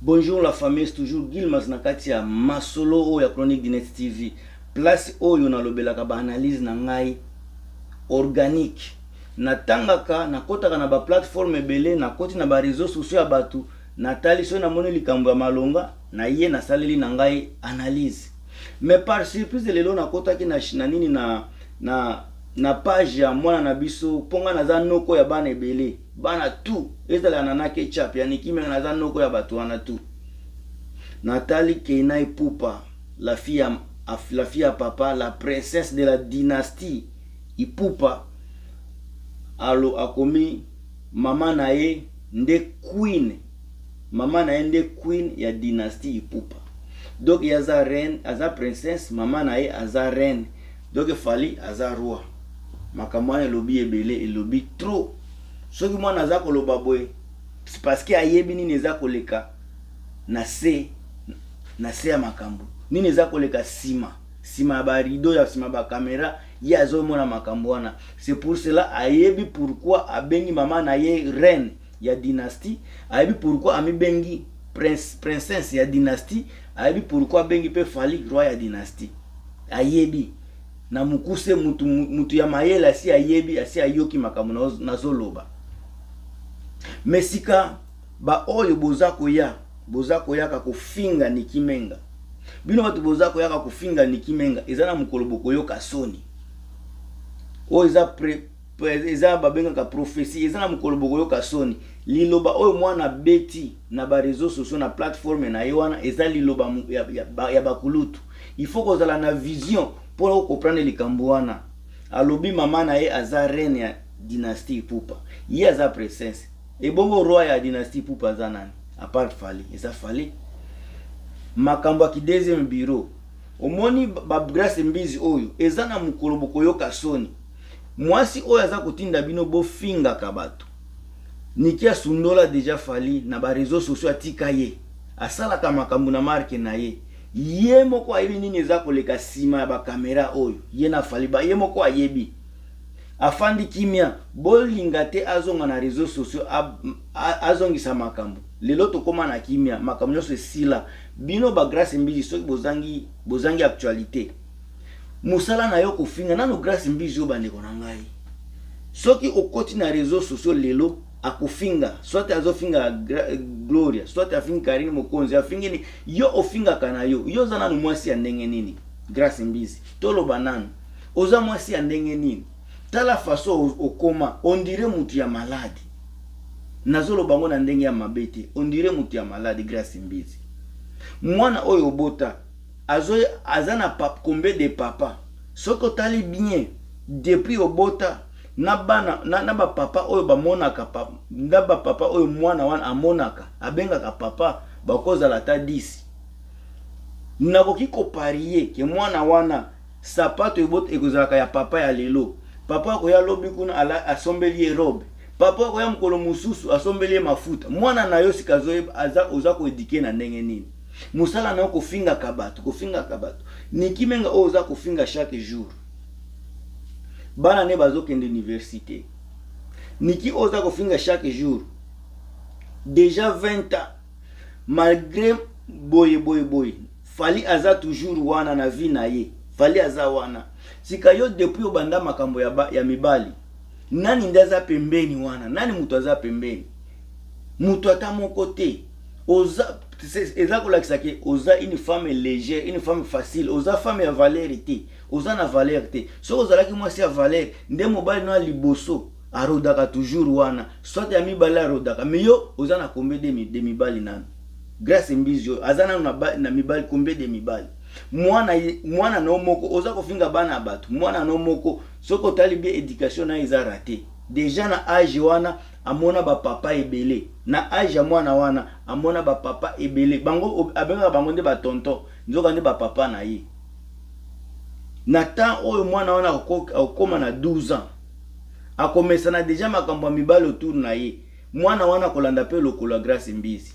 Bonjour la famille, c'est toujours Gilmas na kati ya masolo oyo ya Chronique du Net TV. Place oyo nalobelaka ba analyse na ngai organique. Natangaka, nakotaka na ba plateforme ebele, nakoti na ba réseaux sociaux ya bato, natali soki namoni likambo ya malonga, na ye nasaleli na ngai analyse. Mais par surprise lelo nakotaki na, na nini na, na, na page ya mwana na biso mpo ngai naza noko ya bana ebele Bana tout ezala nana ketchup ya nicky menga naza noko ya batu wana tout na tali keyna ipupa la fille ya la fille ya papa la princesse de la dynastie ipupa alo akomi mama na ye nde queen mama na ye nde queen ya dynastie ipupa donc ye aza reine aza princesse mama na ye aza reine Donc Fally aza roi. Makambo wana elobi ebele elobi trop. Soki mwana aza koloba boye parce que ayebi nini eza koleka na se na se ya makambo nini eza koleka nsima nsima ya barido ya nsima bakamera ye azomona makambo wana c'est pour cela ayebi pourquoi abengi mama na ye reine ya dynastie ayebi pourquoi amibengi prince princesse ya dynastie ayebi pourquoi abengi mpe fali roi ya dynastie ayebi na mokuse mutu, mutu ya mayele asi ayebi asi ayoki makambo nazoloba me sika baoyo boza koya boza koyaka kofinga nikimenga bino bato boza koyaka kofinga nikimenga eza na mokolo bokoyoka soni oyo eza pre eza babengaka prophetie eza na mokolo bokoyoka soni liloba oyo mwana abeti na bareseau sociaux na plateforme na ye wana eza liloba ya, ya, ya, ya bakulutu il faut kozala na vision mpo na kokomprendre likambo wana alobi mama na ye aza reine ya dynastie pupa ye aza princesse ebongo roi ya dynastie pupa aza nani apart fali eza fali makambo ya kideuxième bureau omoni bagrace mbizi oyo eza na mokolo bokoyoka soni Muasi oyo aza kotinda bino bo fingaka batu. Nicky asundola dejà Fally na ba reseaux sociaux atika ye. Asalaka makambu na marque na ye. Ye moko ayebi nini eza koleka sima ya ba camera oyo. Ye na Fally ba ye moko ayebi. Afandi kimia. Bolinga te azonga na reseaux sociaux a, a, azongisa makambu. Lelo tokoma na kimia. Makambu nionso esila. Bino ba Grace Mbizi soki bozangi bozangi actualite. Musala na yo kofinga nanu grace mbizi oyo bandeko na ngai soki okoti na reseau sociaux lelo akofinga soit azofinga gloria soit afingi karine mokonzi afingi ni yo ofingaka na yo yo oza nanu mwasi ya ndenge nini grace mbizi toloba nanu oza mwasi ya ndenge nini tala faso okoma ondire mutu ya maladi nazoloba ngo na ndenge ya mabe te ondire mutu ya maladi grace mbizi mwana oyo obota azo aza na pap combien de papa soki otali bien depuis obota na bana na, na ba papa oyo bamonaka pa, na ba papa oyo mwana wana amonaka abengaka papa bakozala ata 10 nakoki koparie ke mwana wana sapato ekozalaka ya papa ya lelo papa akoya lobi kuna ala, asombeli ye robe papa akoya mokolo mosusu asombeli ye mafuta mwana na yo sika azoyeba aza oza koedike na ndenge nini Musala na yo kofingaka bato, kofingaka bato. Nicky Menga oyo oza kofinga chaque jour. Bana ne bazokende universite. Nicky oyo oza kofinga chaque jour. Déjà 20 ans. Malgré boye boye boye. Fali aza toujours wana na vie na ye. Fali aza wana. Sika yo depuis obanda makambo ya, ba, ya mibali. Nani nde aza pembeni wana? Nani moto aza pembeni? Moto ata moko te. Oza eza kolakisa ke oza une femme légère une femme facile oza femme ya valeur te oza na valeur te soki ozalaki mwasi ya valeur nde mobali no ya liboso arodaka toujours wana soit ya mibale arodaka me yo oza na kombe de mibali nano grace mbizi oyo aza nano na, na mibali kombe de mibali mwana mwana no moko oza kofinga bana ya bato mwana no moko soki otali bie education na ye eza rate deja na age wana amona ba papa ebele na age ya mwana wana amona ba papa ebele bango abengaka bango nde ba tonton nzoka nde ba papa na ye na temps oyo mwana wana akokoma na 12 ans akomesana deja makambo ya mibali autour na ye mwana wana akolanda mpe lokolo ya grace mbizi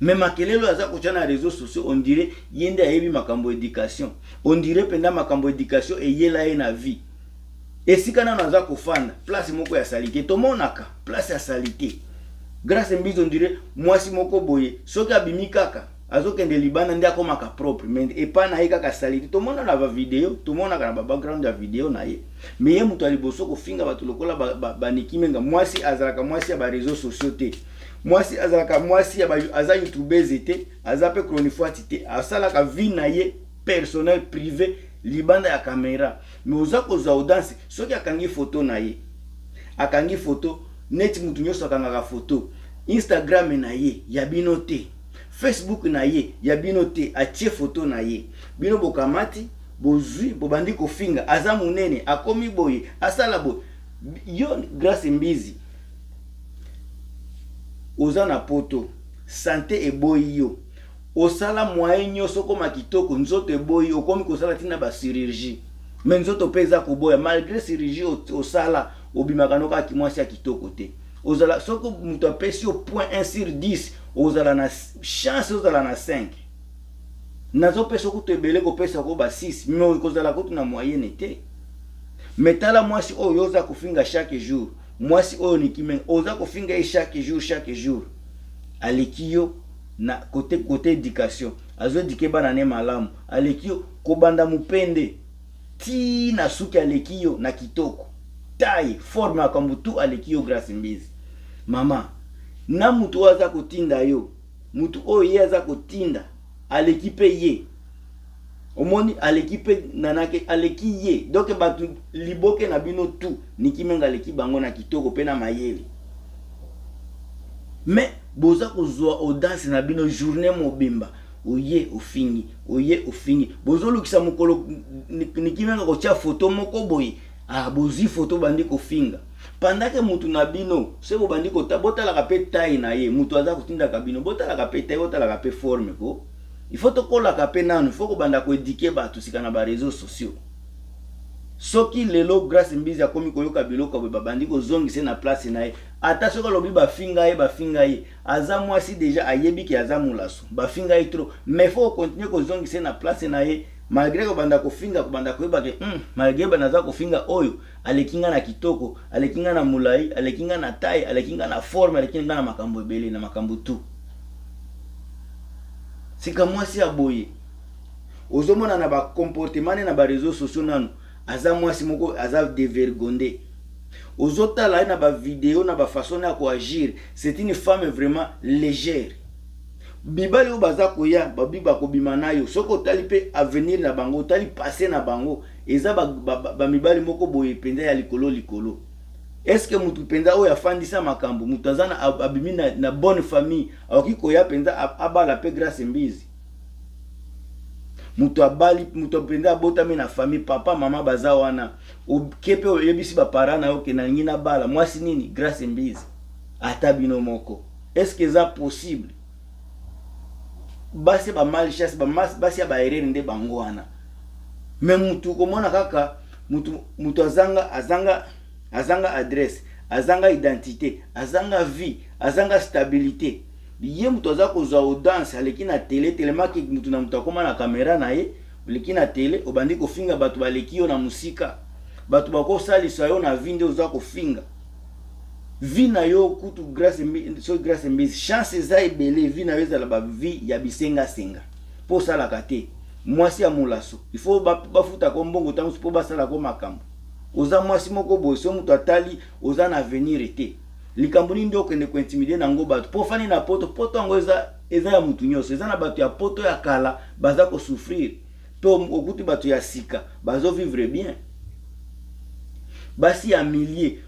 me makelelo aza kotya na réseau sociaux ondire ye nde ayebi makambo education ondire mpenza makambo education eyela ye na vie esika nano aza kofanda place moko ya salite tomonaka place ya salite grace mbizi ondire mwasi moko boye soki abimi kaka azokende libanda nde akomaka propre me epai na ye kaka salite tomona na bavideo tomonaka na babackground ya video na ye me ye moto ya liboso kofinga bato lokola banikimenga ba, ba mwasi azalaka mwasi ya bareseau sociaux te mwasi azalaka mwasi ya ba, aza youtubese te aza mpe chronifuati te asalaka vie na ye personnel privé libanda ya kamera Mais oza kozwa audace soki akangi photo na ye akangi photo neti mutu nyoso akangaka photo Instagram na ye ya bino te Facebook na ye ya bino te atie photo na ye bino bokamati bozwi bobandi kofinga aza munene akomi boye asala boye yo Grace Mbizi oza na poto sante eboyi yo Osala moyen nioso okoma kitoko nzoto eboyi okomi kosala ti na ba chirurgie mais nzoto pe eza koboya malgre chirurgie osala obimaka no kaka kimwasi ya kitoko te ozala soki mutu apesi yo point 1 sur 10 ozala na chance ozala na 5 nazo pesa kutu ebele kopesa ko ba 6 mais kozala kutu na moyenne te mais tala mwasi oyo oza kofinga chaque jour mwasi oyo nikimeng oza kofinga ye chaque jour chaque jour aleki yo na cote cote education azo eduque bana ne malamu aleki yo kobanda mupende ti na suki aleki yo na kitoko taille forme makambo tout aleki yo grace mbizi mama na mutu oyo aza kotinda yo mutu oyo ye aza kotinda aleki pe ye omoni aleki pe nana ke aleki ye donc batu liboke na bino tout niki menga aleki bango na kitoko pe na mayele mais boza kozua audace na bino journée mobimba oye ofingi oye ofingi bozolukisa mokolo niki menga kotia foto moko boye ah bozwi foto bandi kofinga pandake mutu na bino se bobandi kota botalaka pe tai na ye mutu aza kotindaka bino botalaka pe tai botalaka pe forme ko il faut tokolaka pe nanu il faut kobanda ko eduquer batu sika na ba reseaux sociaux soki lelo grace mbizi akomi koyoka biloko boye babandi kozongisa ye na place na ye ata soki alobi bafinga ye bafinga ye aza mwasi deja ayebi ke aza molaso bafinga ye trop mais fo okontinue kozongisa ye na place na ye malgre kobanda kofinga kobanda koyeba ke mm, malgre bana aza kofinga oyo aleki nga na kitoko aleki nga na molai aleki nga na taille aleki nga na forme aleki nga na makambo ebele na makambo tout Sika mwasi ya boye ozomona na ba comportement ne na ba réseaux sociaux nanu aza mwasi moko aza devergonde ozotala ye na ba video na ba façon na ko agir c'est une femme vraiment légère bibali oyo baza koya babi bakobima nayo soki otali mpe avenir na bango otali passé na bango eza bamibali ba, ba moko boye mpenza ya likolo likolo eske motu mpenza oyo afandisa makambo motu aza abimi na, na bonne famille Akoki koya penza abala pe Grace Mbizi. Mutu abali mutu penza abotami na famille papa maman baza wana. Oke pe oyebisi ba parents na yo ke nalingi nabala mwasi nini Grace Mbizi. Ata bino moko. Est-ce que eza possible? basi ba malchance ba mas, basi ya ba erreur nde bango wana mais mutu komona kaka mutu mutu azanga azanga azanga adresse azanga identite azanga vie azanga stabilite ye moto aza kozwa audience aleki na tele telemaki moto na moto akoma na kamera na ye oleki na tele obandi kofinga bato baleki yo na mosika bato bakosalisa yo na vi nde oza kofinga vi na yo kutu soki grace mbisi chance eza ebele vi na yo ezala bavi ya bisengasenga mpo osalaka te mwasi ya molaso ifo bafutaka mbongo ntango mosusu mpo basalaka makambo oza mwasi moko boye so moto atali oza na avenir te likambo nini nde okende kointimide na yango bato mpo ofandi na poto poto yango eza, eza ya moto nyonso eza na bato ya poto ya kala baza kosouffrir mpe okuti bato ya sika bazovivre bien basi ya milie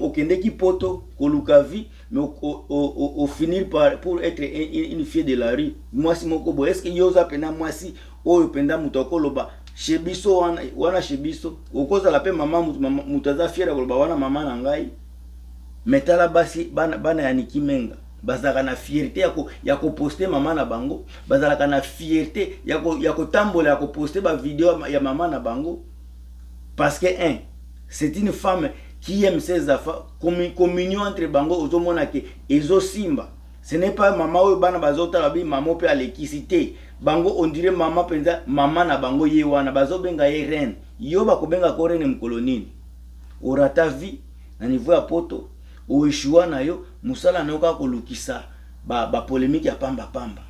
okendeki poto koluka vie mais au finir par pour être une fille de la rue mwasi moko boye est-ce que yo oza pena mwasi oyo penda moto akoloba chez biso wana wana chez biso okozala mpe mama moto aza fiere akoloba wana mama na ngai me tala basi bana, bana ya niki menga bazalaka na fierte ya koposte ko mama na bango bazalaka na fierte ya kotambola ya koposte bavideo ya mama na bango parce que un c'est une femme qui aime ses enfants communion entre bango ozomona ke ezosimba ce n'est pas mama oyo bana bazotala bi mama mpe alekisi te bango on dirait mama mpenza mama na bango ye wana bazobenga ye reine yo bakobenga ko reine mokolo nini orata vie na niveau ya poto oeshua na yo mosala na yo kaka kolukisa bapolemike ba ya pamba pamba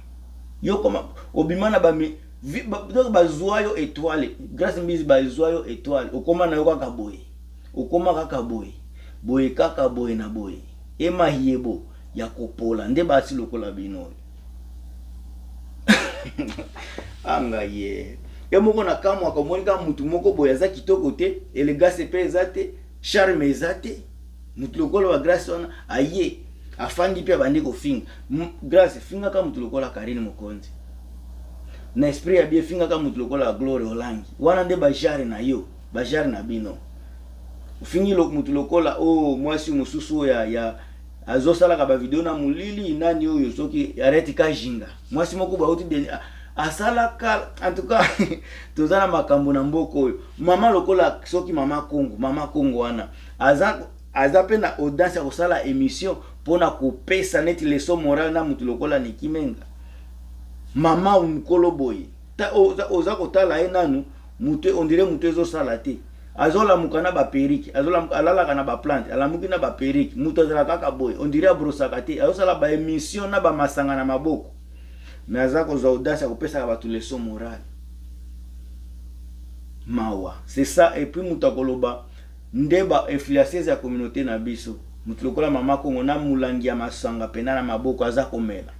yo koma obima na bami Vi, ba, donc bazua yo etoile grace mbizi bazua yo etoile okoma na yo kaka boye okoma kaka boye boye kaka boye na boye ema hiebo ya kopola nde basi lokola bino oyo anga ah, ye ye moko na kamwaka omoni kaka motu moko boye aza kitoko te elegase mpe eza te charme eza te mutu lokola wa grace wana aye afandi mpe abandi kofinga grace fingaka mutu lokola karine mokonzi na esprit ya bie fingaka mutu lokola glory olangi wana nde bajare na yo bajare na bino ofingi mutu lokola o oh, mwasi mosusu oyo ya, ya azosalaka bavideo na molili nani oyo soki areti kajinga mwasi moko bauti deni asalaka en tout cas toza na makambo na mboka oyo mama lokola soki mama kongo mama kongo wana aza aza pe na audace ya kosala émission pona kopesa neti leçon morale na mutu lokola Nicky Menga mama mukolo boye oza kotala ye nanu mutu on dirait mutu ezosala te azolamuka na baperike alalaka na baplante alamuki na baperike moto azala kaka boye ondiri abrosaka te azosala baémission na bamasanga na maboko me aza kozwa audace ya kopesaka bato leso morale mawa c'est ça epuis moto akoloba Nde ba influaceuse ya communaute na biso mutu lokola maman kongo na mulangi ya masanga pena na maboko aza komela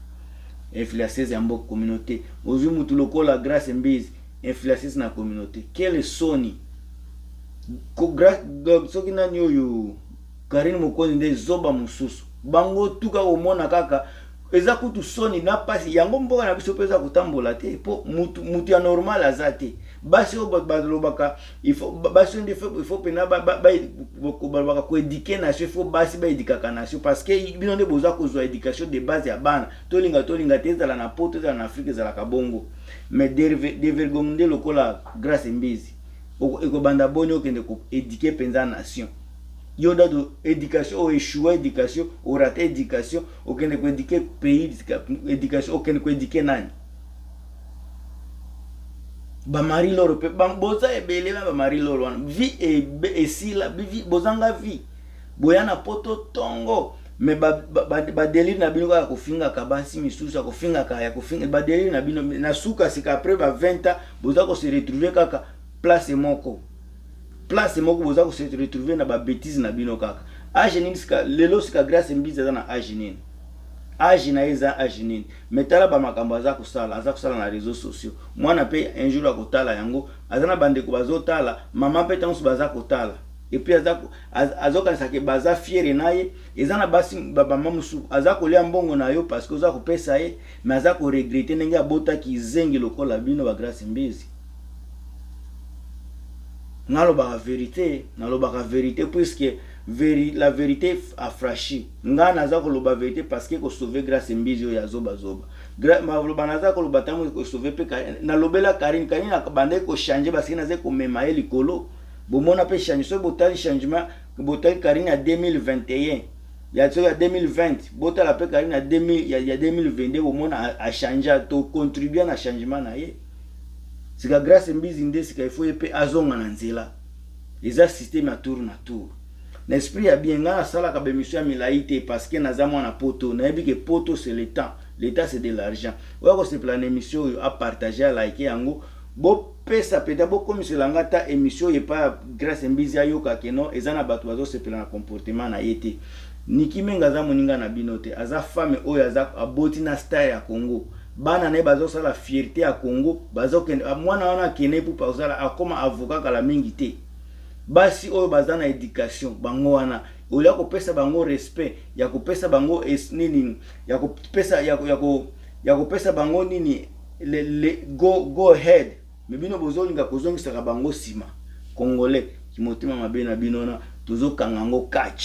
influaceuse ya mboka communaute ozui mutu lokola grace mbizi influaceuse na communaute kele soni ko grace soki nani oyo karine mokonzi nde zoba mosusu bango tuka komona kaka eza kutu soni na pasi yango mboka na biso mpe eza kotambola te mpo mutu, mutu ya normal aza te basi oyo balobaka il faut basi nde il faut pena balobaka koedike nation il faut basi baedikaka nation parce que bino nde boza kozwa éducation de base ya bana tolinga tolinga te ezala na poto ezala na afrique ezalaka bongo mais devergong nde lokola grace mbizi ekobanda boni okende koedike mpenza nation yo dado éducation oechoua éducation orate éducation okende koedike pays éducation okende koedike nani ba marie loro mpe boza ebele ba marie loro wana vie esila bozanga vie boya na poto tongo me badelire na bino kaka kofingaka basi misusu ya kofingaka ya kofinga badelire na bino na suka sika apres ba 20 ans boza kose retrouve kaka place moko place moko boza kose retrouve na babetise na bino kaka age nini sika lelo sika grace mbizi aza na age nini age na ye eza age nini Mais tala ba makambo aza kosala, aza kosala na reseaux sociaux. Mwana pe un jour akotala yango, aza na ba ndeko bazotala, maman pe tango mosusu baza kotala. Et puis aza azokanisa ke baza fiere na ye. Eza na basi ba maman mosusu aza kolia mbongo na yo parce que oza kopesa ye, mais aza ko regretter ndenge abota kizengi lokola bino ba Grace Mbizi. Nalobaka verite, nalobaka verite puisque veri, la verite affranchit. Nga naza koloba verite parceque eko sauve grace mbizi oyo ya zoba zoba gra maloba naza koloba tangu eko sauve pe na lobela Carine Carine abandaki ko changer parceque naza ko mema ye likolo bomona pe change soki botali changement botali Carine ya 2021 ya soki ya 2020 botala pe Carine ya 2000 ya, ya 2022 bomona a, a changer to contribuer na changement na ye sika grace mbizi nde sika il faut ye pe azonga na nzela eza systeme ya tour na tour Na esprit ya bien nga nasalaka ba emission ya milayi te parce que naza mwana poto nayebi ke poto c'est le temps l'etat c'est de l'argent oyo akosepela na emission oyo a partager a like yango bo pesa peta bo komisela nga ata emission oyo epa ya Grace Mbizi ayoka ke non eza na bato bazo sepela na comportement na ye te Niki Menga aza moninga na bino te aza femme oyo aza aboti na star ya Congo bana na ye bazo sala fierte ya Congo bazo kende mwana wana akende epupa kozala akoma avocat kala mingi te basi oyo baza na education bango wana olia kopesa bango respect ya kopesa bango es, nini ya kopesa ya, ya, ya kopesa bango nini le, le, go, go ahead me bino bozolinga kozongisaka bango nsima congolais kimotema mabe na bino wana tozokanga yango catch